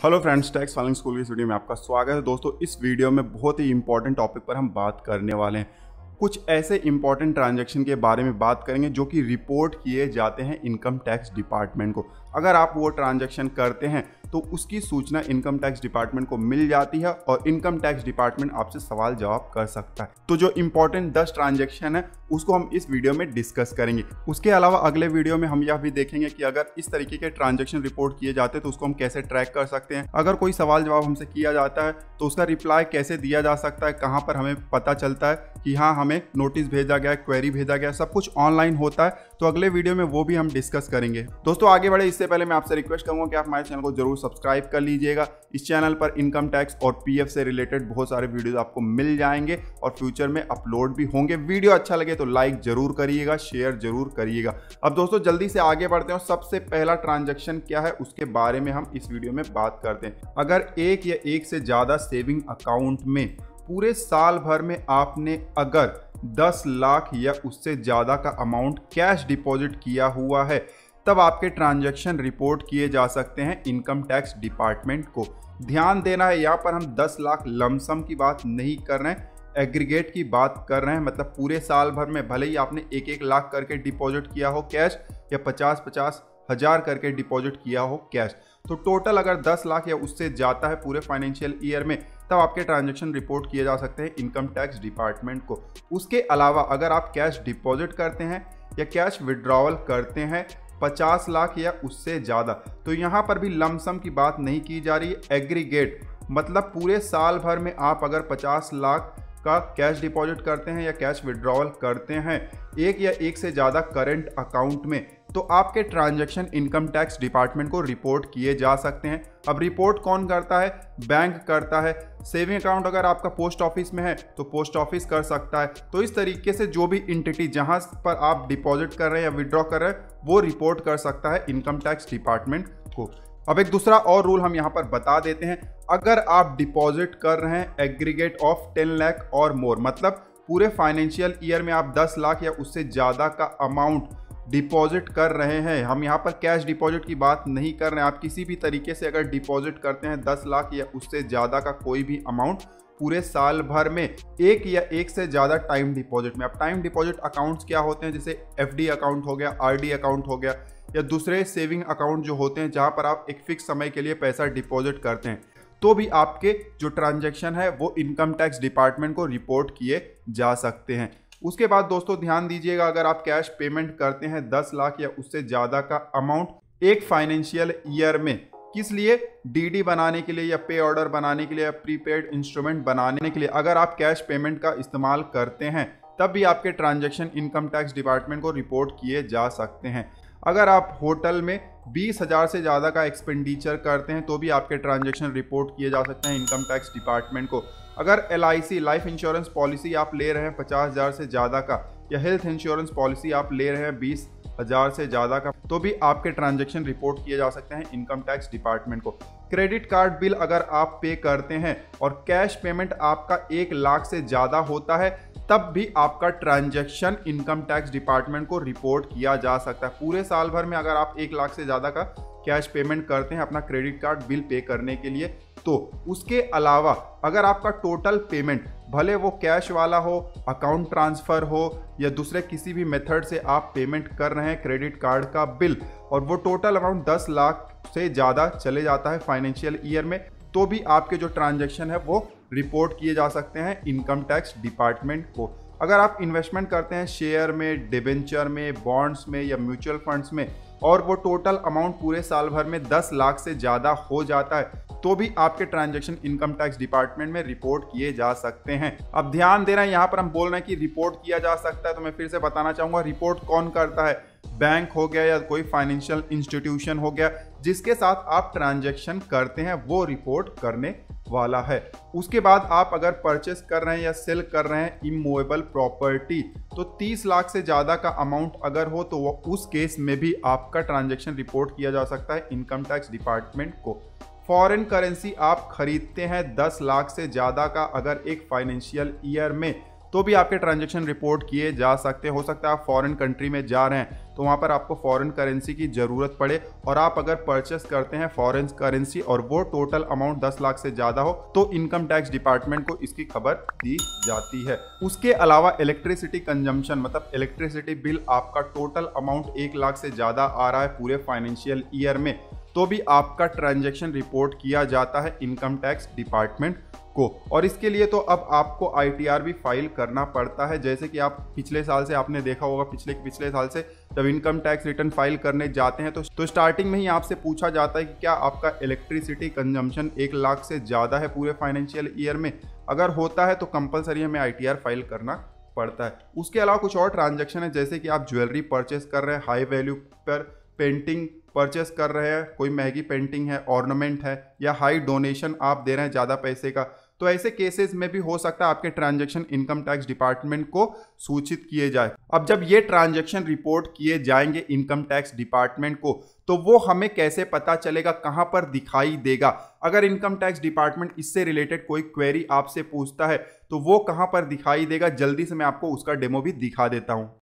Hello friends, tax filing school की video में आपका स्वागत है। दोस्तों, इस वीडियो में बहुत ही इंपॉर्टेंट टॉपिक पर हम बात करने वाले हैं। कुछ ऐसे इंपॉर्टेंट ट्रांजैक्शन के बारे में बात करेंगे जो कि रिपोर्ट किए जाते हैं इनकम टैक्स डिपार्टमेंट को। अगर आप वो ट्रांजैक्शन करते हैं तो उसकी सूचना इनकम टैक्स डिपार्टमेंट को मिल जाती है और इनकम टैक्स डिपार्टमेंट आपसे सवाल जवाब कर सकता है। तो जो इंपॉर्टेंट दस ट्रांजेक्शन है, उसको हम इस वीडियो में डिस्कस करेंगे। उसके अलावा अगले वीडियो में हम यह भी देखेंगे कि अगर इस तरीके के ट्रांजेक्शन रिपोर्ट किए जाते हैं तो उसको हम कैसे ट्रैक कर सकते हैं। अगर कोई सवाल जवाब हमसे किया जाता है तो उसका रिप्लाई कैसे दिया जा सकता है, कहाँ पर हमें पता चलता है कि हाँ हमें नोटिस भेजा गया क्वेरी भेजा गया, सब कुछ ऑनलाइन होता है। तो अगले वीडियो में वो भी हम डिस्कस करेंगे। दोस्तों, आगे बढ़े, इससे पहले मैं आपसे रिक्वेस्ट करूँगा कि आप हमारे चैनल को ज़रूर सब्सक्राइब कर लीजिएगा। इस चैनल पर इनकम टैक्स और पीएफ से रिलेटेड बहुत सारे वीडियोस आपको मिल जाएँगे और फ्यूचर में अपलोड भी होंगे। वीडियो अच्छा लगे तो लाइक ज़रूर करिएगा शेयर ज़रूर करिएगा। अब दोस्तों, जल्दी से आगे बढ़ते हैं सबसे पहला ट्रांजेक्शन क्या है, उसके बारे में हम इस वीडियो में बात करते हैं। अगर एक या एक से ज़्यादा सेविंग अकाउंट में पूरे साल भर में आपने अगर 10 लाख या उससे ज़्यादा का अमाउंट कैश डिपॉजिट किया हुआ है, तब आपके ट्रांजैक्शन रिपोर्ट किए जा सकते हैं इनकम टैक्स डिपार्टमेंट को। ध्यान देना है, यहाँ पर हम 10 लाख लमसम की बात नहीं कर रहे हैं एग्रीगेट की बात कर रहे हैं मतलब पूरे साल भर में भले ही आपने एक एक लाख करके डिपॉजिट किया हो कैश या पचास पचास हज़ार करके डिपॉजिट किया हो कैश तो टोटल अगर 10 लाख या उससे जाता है पूरे फाइनेंशियल ईयर में तब आपके ट्रांजेक्शन रिपोर्ट किए जा सकते हैं इनकम टैक्स डिपार्टमेंट को। उसके अलावा अगर आप कैश डिपॉजिट करते हैं या कैश विड्रॉवल करते हैं पचास लाख या उससे ज़्यादा तो यहाँ पर भी लमसम की बात नहीं की जा रही। एग्रीगेट मतलब पूरे साल भर में आप अगर पचास लाख का कैश डिपॉजिट करते हैं या कैश विड्रॉवल करते हैं, एक या एक से ज़्यादा करंट अकाउंट में तो आपके ट्रांजैक्शन इनकम टैक्स डिपार्टमेंट को रिपोर्ट किए जा सकते हैं। अब रिपोर्ट कौन करता है? बैंक करता है। सेविंग अकाउंट अगर आपका पोस्ट ऑफ़िस में है तो पोस्ट ऑफ़िस कर सकता है। तो इस तरीके से जो भी इंटिटी जहाँ पर आप डिपॉजिट कर रहे हैं या विड्रॉ कर रहे हैं, वो रिपोर्ट कर सकता है इनकम टैक्स डिपार्टमेंट को। अब एक दूसरा और रूल हम यहाँ पर बता देते हैं। अगर आप डिपॉजिट कर रहे हैं एग्रीगेट ऑफ़ टेन लैख और मोर मतलब पूरे फाइनेंशियल ईयर में आप 10 लाख या उससे ज़्यादा का अमाउंट डिपॉजिट कर रहे हैं। हम यहाँ पर कैश डिपॉजिट की बात नहीं कर रहे हैं। आप किसी भी तरीके से अगर डिपॉजिट करते हैं 10 लाख या उससे ज़्यादा का कोई भी अमाउंट पूरे साल भर में एक या एक से ज़्यादा टाइम डिपॉजिट में। अब टाइम डिपॉजिट अकाउंट्स क्या होते हैं? जैसे एफ़ अकाउंट हो गया, आरडी अकाउंट हो गया या दूसरे सेविंग अकाउंट जो होते हैं, जहाँ पर आप एक फिक्स समय के लिए पैसा डिपॉजिट करते हैं तो भी आपके जो ट्रांजैक्शन है, वो इनकम टैक्स डिपार्टमेंट को रिपोर्ट किए जा सकते हैं। उसके बाद दोस्तों ध्यान दीजिएगा, अगर आप कैश पेमेंट करते हैं दस लाख या उससे ज़्यादा का अमाउंट एक फाइनेंशियल ईयर में, किस लिए? डीडी बनाने के लिए या पे ऑर्डर बनाने के लिए या प्रीपेड इंस्ट्रूमेंट बनाने के लिए। अगर आप कैश पेमेंट का इस्तेमाल करते हैं, तब भी आपके ट्रांजैक्शन इनकम टैक्स डिपार्टमेंट को रिपोर्ट किए जा सकते हैं। अगर आप होटल में बीस हज़ार से ज़्यादा का एक्सपेंडिचर करते हैं तो भी आपके ट्रांजेक्शन रिपोर्ट किए जा सकते हैं इनकम टैक्स डिपार्टमेंट को। अगर एलआईसी लाइफ इंश्योरेंस पॉलिसी आप ले रहे हैं पचास हज़ार से ज़्यादा का, या हेल्थ इंश्योरेंस पॉलिसी आप ले रहे हैं बीस हज़ार से ज़्यादा का तो भी आपके ट्रांजेक्शन रिपोर्ट किए जा सकते हैं इनकम टैक्स डिपार्टमेंट को। क्रेडिट कार्ड बिल अगर आप पे करते हैं और कैश पेमेंट आपका एक लाख से ज़्यादा होता है तब भी आपका ट्रांजैक्शन इनकम टैक्स डिपार्टमेंट को रिपोर्ट किया जा सकता है। पूरे साल भर में अगर आप एक लाख से ज़्यादा का कैश पेमेंट करते हैं अपना क्रेडिट कार्ड बिल पे करने के लिए तो उसके अलावा अगर आपका टोटल पेमेंट, भले वो कैश वाला हो, अकाउंट ट्रांसफ़र हो, या दूसरे किसी भी मेथड से आप पेमेंट कर रहे हैं क्रेडिट कार्ड का बिल, और वो टोटल अमाउंट 10 लाख से ज़्यादा चले जाता है फाइनेंशियल ईयर में तो भी आपके जो ट्रांजेक्शन है वो रिपोर्ट किए जा सकते हैं इनकम टैक्स डिपार्टमेंट को। अगर आप इन्वेस्टमेंट करते हैं शेयर में डिबेंचर में बॉन्ड्स में या म्यूचुअल फंड्स में, और वो टोटल अमाउंट पूरे साल भर में 10 लाख से ज़्यादा हो जाता है तो भी आपके ट्रांजेक्शन इनकम टैक्स डिपार्टमेंट में रिपोर्ट किए जा सकते हैं। अब ध्यान दे रहे हैं, यहाँ पर हम बोल रहे हैं कि रिपोर्ट किया जा सकता है तो मैं फिर से बताना चाहूँगा रिपोर्ट कौन करता है? बैंक हो गया या कोई फाइनेंशियल इंस्टीट्यूशन हो गया, जिसके साथ आप ट्रांजेक्शन करते हैं, वो रिपोर्ट करने वाला है। उसके बाद आप अगर परचेस कर रहे हैं या सेल कर रहे हैं इमोएबल प्रॉपर्टी तो 30 लाख से ज़्यादा का अमाउंट अगर हो तो वह उस केस में भी आपका ट्रांजेक्शन रिपोर्ट किया जा सकता है इनकम टैक्स डिपार्टमेंट को। फॉरेन करेंसी आप खरीदते हैं 10 लाख से ज़्यादा का अगर एक फाइनेंशियल ईयर में तो भी आपके ट्रांजेक्शन रिपोर्ट किए जा सकते हो। सकता है आप फॉरेन कंट्री में जा रहे हैं तो वहाँ पर आपको फॉरेन करेंसी की ज़रूरत पड़े और आप अगर परचेस करते हैं फॉरेन करेंसी और वो टोटल अमाउंट 10 लाख से ज़्यादा हो तो इनकम टैक्स डिपार्टमेंट को इसकी खबर दी जाती है। उसके अलावा इलेक्ट्रिसिटी कंजम्पशन मतलब इलेक्ट्रिसिटी बिल आपका टोटल अमाउंट एक लाख से ज़्यादा आ रहा है पूरे फाइनेंशियल ईयर में तो भी आपका ट्रांजेक्शन रिपोर्ट किया जाता है इनकम टैक्स डिपार्टमेंट को। और इसके लिए तो अब आपको आईटीआर भी फ़ाइल करना पड़ता है। जैसे कि आप पिछले साल से आपने देखा होगा, पिछले पिछले साल से जब इनकम टैक्स रिटर्न फ़ाइल करने जाते हैं तो तो स्टार्टिंग में ही आपसे पूछा जाता है कि क्या आपका इलेक्ट्रिसिटी कंजम्पशन एक लाख से ज़्यादा है पूरे फाइनेंशियल ईयर में? अगर होता है तो कंपलसरी हमें आईटीआर फ़ाइल करना पड़ता है। उसके अलावा कुछ और ट्रांजेक्शन है, जैसे कि आप ज्वेलरी परचेस कर रहे हैं हाई वैल्यू पर पेंटिंग परचेस कर रहे हैं, कोई महँगी पेंटिंग है ऑर्नामेंट है, या हाई डोनेशन आप दे रहे हैं ज़्यादा पैसे का तो ऐसे केसेस में भी हो सकता है आपके ट्रांजैक्शन इनकम टैक्स डिपार्टमेंट को सूचित किए जाए। अब जब ये ट्रांजैक्शन रिपोर्ट किए जाएँगे इनकम टैक्स डिपार्टमेंट को तो वो हमें कैसे पता चलेगा, कहाँ पर दिखाई देगा? अगर इनकम टैक्स डिपार्टमेंट इससे रिलेटेड कोई क्वेरी आपसे पूछता है तो वो कहाँ पर दिखाई देगा? जल्दी से मैं आपको उसका डेमो भी दिखा देता हूँ।